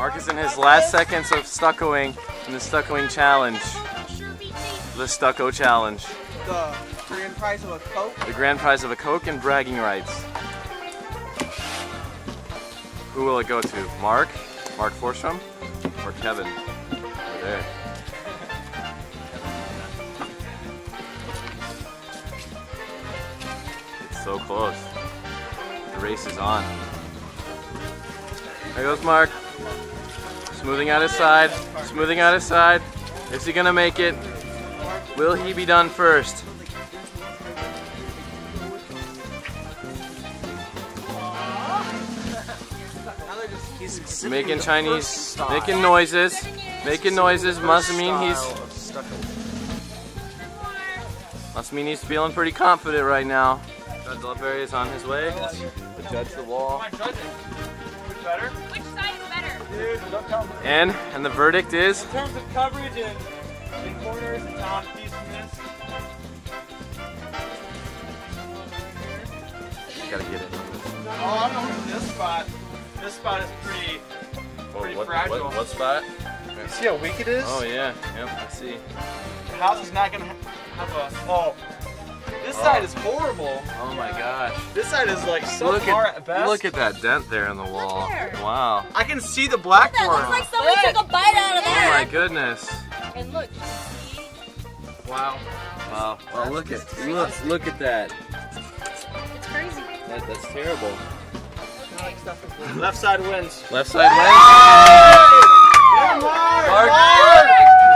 Mark is in his last seconds of stuccoing in the stuccoing challenge. The stucco challenge. The grand prize of a Coke. The grand prize of a Coke and bragging rights. Who will it go to? Mark? Mark Forstrom? Or Kevin? Over there. It's so close. The race is on. There goes Mark. Smoothing out his side. Smoothing out his side. Is he gonna make it? Will he be done first? He's Making Chinese, making noises, making noises must mean he's must mean he's feeling pretty confident right now. Judge Loveberry is on his way to judge the wall. Which side is better? And and the verdict is In terms of coverage and in corners and on peacefulness, gotta get it. oh, I'm over this spot. This spot is pretty. Oh, pretty fragile. what spot? You see how weak it is? Oh yeah, yep, I see. The house is not gonna ha- have a. Oh, this side is horrible. Oh my gosh. This side is like so Look far at at best. look at that dent there in the wall. there. Wow. I can see the black That looks part. like somebody took a bite out of Oh my goodness. And look. Wow. Wow. Well, look at look look at that. It's crazy. that that's terrible. Left side wins. Left side wins. Mark,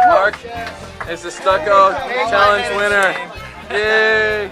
Mark is the stucco challenge winner. Yay!